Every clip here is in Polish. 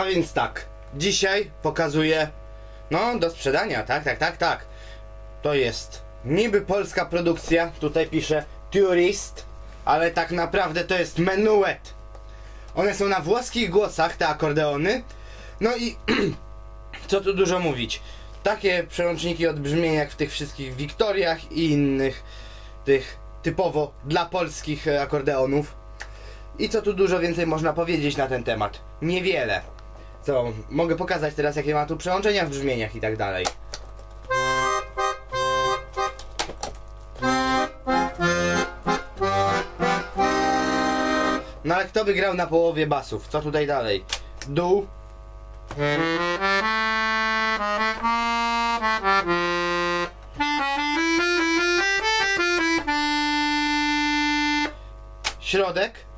A więc tak, dzisiaj pokazuję, no do sprzedania, tak, tak, tak, tak. To jest niby polska produkcja, tutaj pisze Tourist, ale tak naprawdę to jest Menuet. One są na włoskich głosach, te akordeony. No i co tu dużo mówić. Takie przełączniki od brzmienia jak w tych wszystkich Wiktoriach i innych tych typowo dla polskich e, akordeonów. I co tu dużo więcej można powiedzieć na ten temat? Niewiele. Co, mogę pokazać teraz jakie ma tu przełączenia w brzmieniach i tak dalej. No ale kto by grał na połowie basów? Co tutaj dalej? Dół. Środek.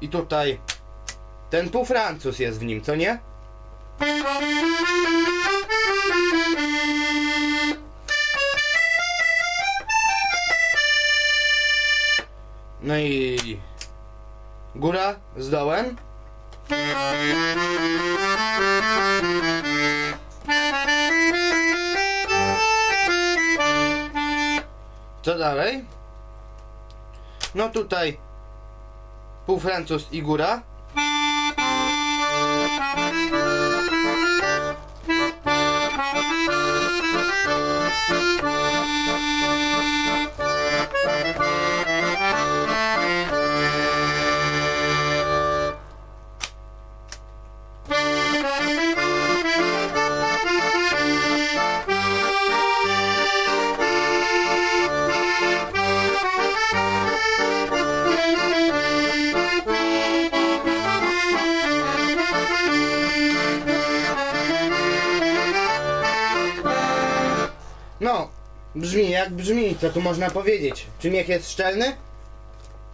I tutaj ten półfrancuz jest w nim, co nie? No i góra z dołem. Co dalej? No tutaj półfrancuz i góra. Brzmi jak brzmi, co tu można powiedzieć? Czy miech jest szczelny?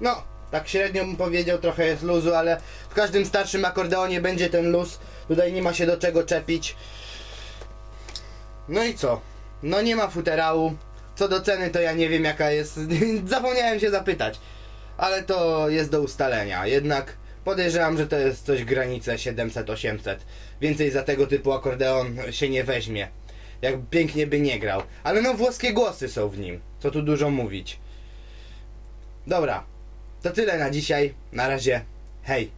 No, tak średnio bym powiedział, trochę jest luzu, ale w każdym starszym akordeonie będzie ten luz. Tutaj nie ma się do czego czepić. No i co? No nie ma futerału. Co do ceny to ja nie wiem jaka jest. Zapomniałem się zapytać. Ale to jest do ustalenia. Jednak podejrzewam, że to jest coś granice 700-800. Więcej za tego typu akordeon się nie weźmie. Jak pięknie by nie grał. Ale no włoskie głosy są w nim. Co tu dużo mówić. Dobra. To tyle na dzisiaj. Na razie. Hej.